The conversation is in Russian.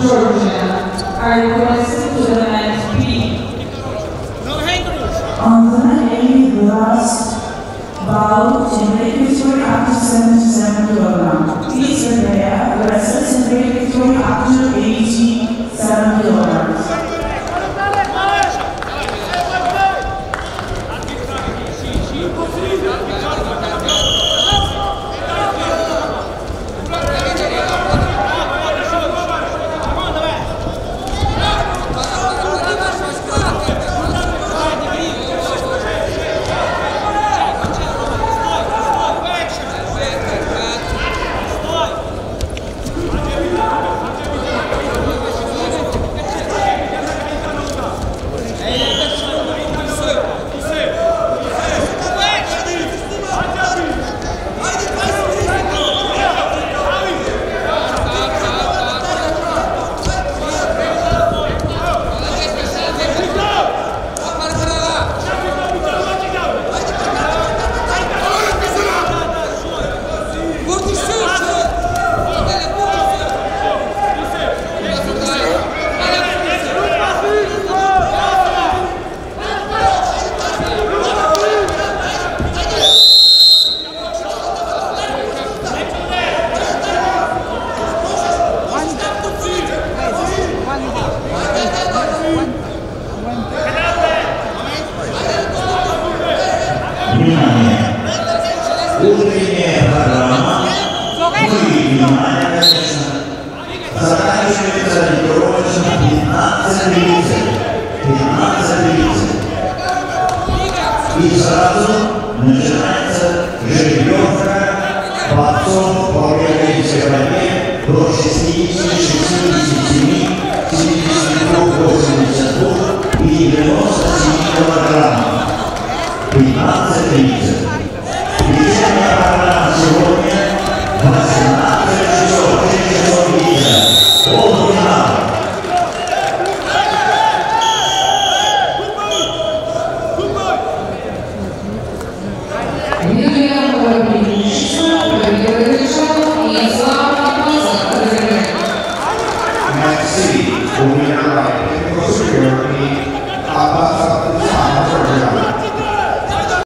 Georgia, are requested to the next peak. On the eighty last bow to great victory up Внимание! Утренняя программа, ну и внимание, заканчивается ориентировочно 15.30. 15.30. И сразу начинается жеребьевка борцов по олимпийской борьбе до 60, 67, 72, 82 и Юлия Горбин, 6 проверочного и 2